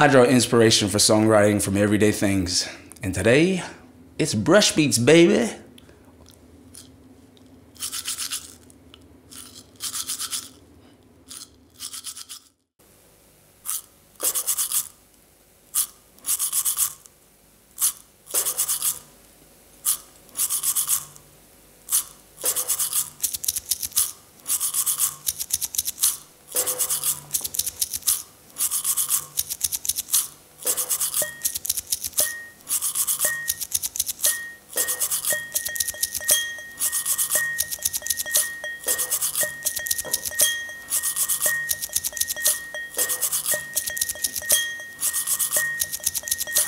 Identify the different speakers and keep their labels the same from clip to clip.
Speaker 1: I draw inspiration for songwriting from everyday things. And today, it's brush beats, baby.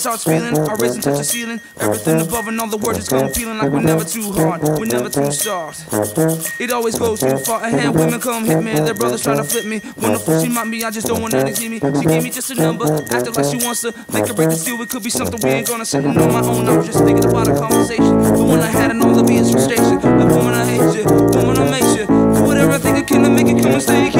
Speaker 2: starts feeling, I raise and touch the ceiling. Everything above and all the words just come feeling like we're never too hard, we're never too soft. It always goes too far ahead. Women come hit me, their brothers trying to flip me. Wonderful, she might me, I just don't want her to see me. She gave me just a number, acting like she wants to make a break the seal. It could be something we ain't gonna say. On my own, I was just thinking about a conversation. The one I had and all the BS frustration. The woman I hate you, The woman I make you. Whatever I think I can to make it come and stay.